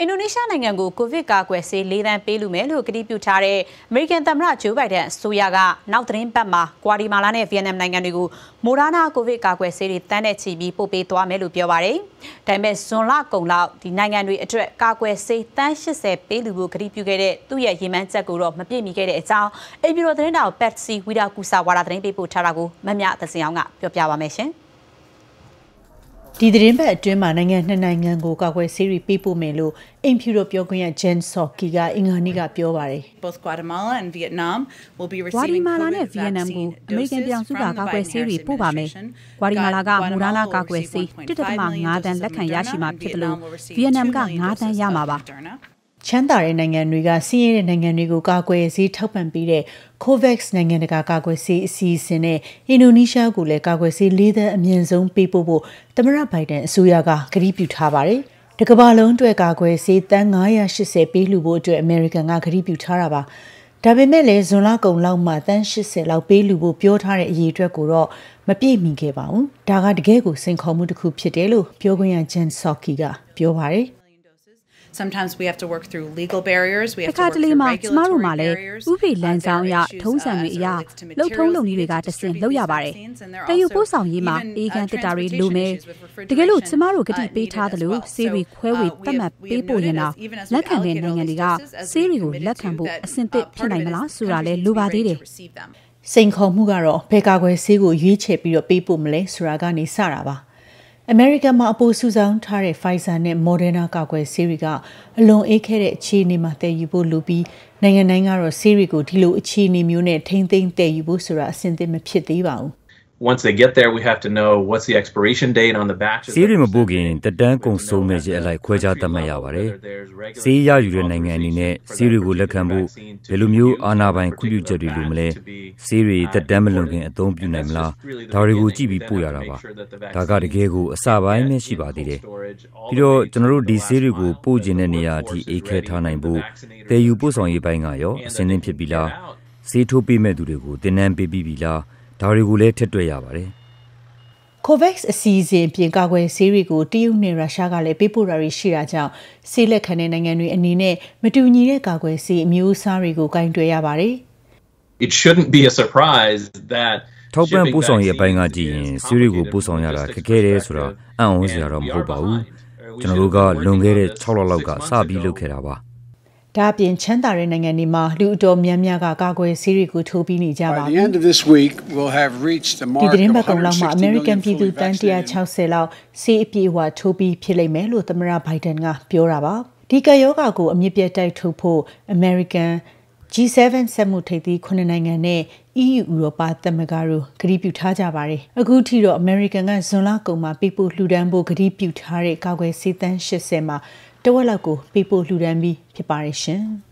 အင်ဒိုနီးရှားနိုင်ငံကိုကိုဗစ်ကာကွယ်ဆေး၄သန်းပေးလူမယ်လို့ကတိပြုထားတဲ့အမေရိကန်သမ္မတဂျိုးဘိုင်ဒန်အစိုးရကနောက်သတင်းပတ်မှာကွာဒီမာလာနဲ့ဗီယက်နမ်နိုင်ငံတွေကိုမိုဒါနာကိုဗစ်ကာကွယ်ဆေးတွေတန်းတဲ့ချီပြီးပို့ပေးသွားမယ်လို့ပြောပါတယ်။ဒါပေမဲ့ဇွန်လကုန်လောက်ဒီနိုင်ငံတွေအတွက်ကာကွယ်ဆေးတန်း80ပေးလူဖို့ကတိပြုခဲ့တဲ့သူ့ရဲ့ရည်မှန်းချက်ကိုတော့မပြည့်မီခဲ့တဲ့အကြောင်းအေပီရိုသတင်းတောက်ပတ်စီဝီဒါကူဆာဝါဒသတင်းပေးပို့ထားတာကိုမမြသစင်အောင်ကပြောပြပါမယ်ရှင်။ ဒီသတင်းပတ်အတွင်းမှာနိုင်ငံနှစ်နိုင်ငံကိုကာကွယ်ဆေးတွေပေးပို့မယ်လို့အိမ်ဖြူတော်ပြောခွင့်ရ Jen Psaki ကအင်္ဂါနေ့ကပြောပါတယ် Both Guatemala and Vietnam will be receiving ဂွာတီမာလာနဲ့ဗီယက်နမ်ကိုအမေရိကန်ပြည်ထောင်စုကကာကွယ်ဆေးတွေပို့ပါမယ်။ဂွာတီမာလာကမူဒါနာကာကွယ်ဆေး1.5တန်းလက်ခံရရှိမှာဖြစ်တယ်လို့ဗီယက်နမ်က9တန်းရမှာပါ။ ချမ်းသာတဲ့နိုင်ငံတွေကစီးရဲတဲ့နိုင်ငံတွေကိုကာကွယ်ဆေးထောက်ပံ့ပေးတဲ့ COVAX နိုင်ငံတကာကာကွယ်ဆေးအစီအစဉ်နဲ့အင်ဒိုနီးရှားကိုလည်းကာကွယ်ဆေး၄သန်းအမြင့်ဆုံးပေးပို့ဖို့သမ္မတဘိုင်ဒန်အစိုးရကကတိပြုထားပါတယ်။တကမ္ဘာလုံးအတွက်ကာကွယ်ဆေးတန်း980ပေးလှူဖို့အတွက်အမေရိကန်ကကတိပြုထားတာပါ။ဒါပေမဲ့လည်းဇွန်လကုန်လောက်မှတန်း80လောက်ပေးလူဖို့ပြောထားတဲ့အရေးအတွက်ကိုတော့မပြည့်မီခဲ့ပါဘူး။ဒါကတကယ်ကိုစိန်ခေါ်မှုတစ်ခုဖြစ်တယ်လို့ပြောခွင့်ရ Jen Psaki ကပြောပါတယ်။ Sometimes we have to work through legal barriers. We have to work through regulatory barriers. ဥပဒေလမ်းကြောင်းအရထုံးစံတွေအရလှုပ်ထုံးလုပ်နည်းတွေကတဆင့်လုပ်ရပါတယ်။တယူပို့ဆောင်ရေးမှာအေကန်တစ်တာတွေလိုမယ်။တကယ်လို့ကျမတို့ကတိပေးထားသလိုဆေးတွေခွဲဝေသတ်မှတ်ပေးပို့ရင်တော့လက်ခံတဲ့နိုင်ငံတွေကဆေးတွေကိုလက်ခံဖို့အဆင်သင့်ဖြစ်နိုင်မလားဆိုတာလည်းလိုပါသေးတယ်။စိန်ခေါ်မှုကတော့ဘယ်ကာကွယ်ဆေးကိုရွေးချယ်ပြီးတော့ပေးပို့မလဲဆိုတာကနေစတာပါ။ အမေရိကန်မှာအပိုစုဆောင်ထားတဲ့ Pfizer နဲ့ Moderna ကာကွယ်ဆေးတွေကအလွန်အေးခဲတဲ့အခြေအနေမှာတည်ယူဖို့လိုပြီးနိုင်ငံတိုင်းကတော့ဆေးတွေကိုဒီလိုအခြေအနေမျိုးနဲ့ထိမ့်သိမ်းတည်ယူဖို့ဆိုတာအဆင်သင့်မဖြစ်သေးပါဘူး once they get there we have to know what's the expiration date on the batches စီးရီမပို့ခင်တက်တန်းကုန်ဆုံးမဲ့ရဲ့အလိုက်ခွဲခြားသတ်မှတ်ရပါတယ်စီးရယူတဲ့နိုင်ငံအနေနဲ့စီးရီကိုလက်ခံဖို့ဘယ်လိုမျိုးအာဏာပိုင်ခွင့်ပြုချက်တွေလိုမလဲစီးရီတက်တန်းမလွန်ခင်အသုံးပြုနိုင်မလားဒါတွေကိုကြည့်ပြီးပို့ရတာပါဒါကတကယ်ကိုအစပိုင်းနဲ့ရှိပါသေးတယ်ပြီးတော့ကျွန်တော်တို့ဒီစီးရီကိုပို့ခြင်းတဲ့နေရာအထိအေးခဲထားနိုင်ဖို့တည်ယူပို့ဆောင်ရေးပိုင်းကရောအစင်းသင်းဖြစ်ပြီလားစီးထိုးပေးမဲ့သူတွေကိုတင်နန်းပေးပြီးပြီလား ဒါတွေကိုလည်းထည့်တွက်ရပါတယ်။ COVAX အစီအစဉ်ပြင်ကာကွယ်ဆေးတွေကိုတရုတ်နဲ့ရုရှားကလည်းပေးပို့တာတွေရှိတာကြောင့်ဆေးလက်ခံတဲ့နိုင်ငံတွေအနေနဲ့မတူညီတဲ့ကာကွယ်ဆေးအမျိုးအစားတွေကိုကင်တွယ်ရပါတယ်။ It shouldn't be a surprise that ထောက်ပံ့ပို့ဆောင်ရေးအပိုင်းကကြည့်ရင်ဆေးတွေကိုပို့ဆောင်ရတာခက်ခဲတယ်ဆိုတာအံ့ဩစရာတော့မဟုတ်ပါဘူး။ကျွန်တော်တို့ကလွန်ခဲ့တဲ့6လလောက်ကစပြီးလုပ်ခဲ့တာပါ။ ဒါအပြင်ချမ်းသာတဲ့နိုင်ငံတွေမှာလူအတော်များများကကာကွယ်ဆေးတွေကိုထိုးပြီးနေကြပါပြီ။ဒီသတင်းပတ်ကုန်လောက်မှာ American ပြည်သူတန်း160လောက်ဆေးအပြည့်အဝထိုးပြီးဖြစ်လိမ့်မယ်လို့သမ္မတဘိုင်ဒန်ကပြောတာပါ။ဒီကယောဂါကိုအမြင့်ပြတ်တိုက်ထုတ်ဖို့ American G7 စက်မှုထိပ်သီး9နိုင်ငံနဲ့ EU ဥရောပသမဂ္ဂတို့ကတိပြုထားကြပါတယ်။အခုထိတော့ American ကဇွန်လကုန်မှာပေးပို့လှူဒန်းဖို့ကတိပြုထားတဲ့ကာကွယ်ဆေးသန်း80မှာ တဝက်လောက်ကိုပေးပို့လှူဒန်းပြီးဖြစ်ပါတယ်ရှင်။